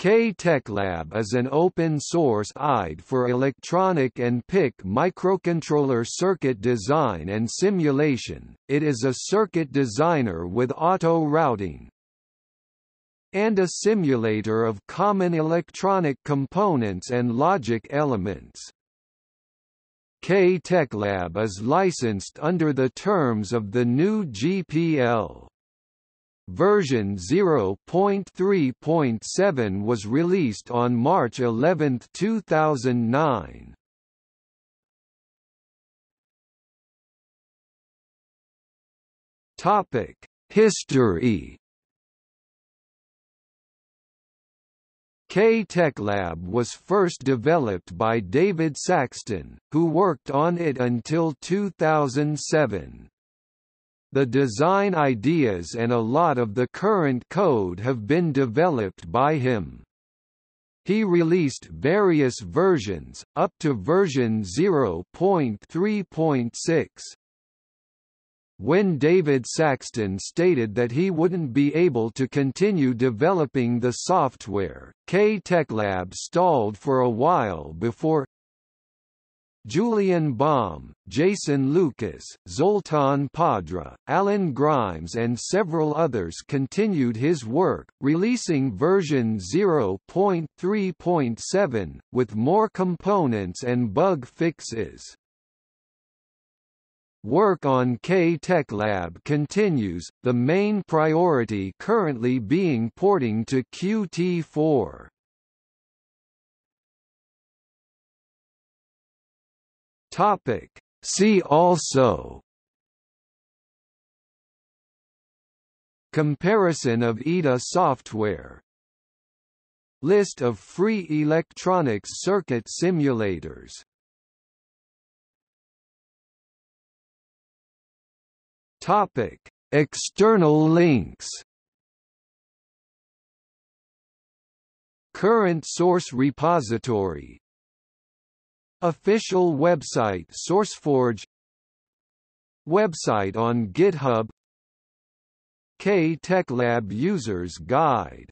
KTechLab is an open-source IDE for electronic and PIC microcontroller circuit design and simulation. It is a circuit designer with auto routing and a simulator of common electronic components and logic elements. KTechLab is licensed under the terms of the GNU GPL. Version 0.3.7 was released on March 11, 2009. Topic: History. KTechLab was first developed by David Saxton, who worked on it until 2007. The design ideas and a lot of the current code have been developed by him. He released various versions, up to version 0.3.6. When David Saxton stated that he wouldn't be able to continue developing the software, KTechLab stalled for a while before Julian Baum, Jason Lucas, Zoltan Padrah, Alan Grimes and several others continued his work, releasing version 0.3.7, with more components and bug fixes. Work on KTechLab continues, the main priority currently being porting to Qt4. Topic. See also Comparison of EDA software List of free electronics circuit simulators Topic: External links. Current source repository Official website SourceForge. Website on GitHub. KTechLab Users Guide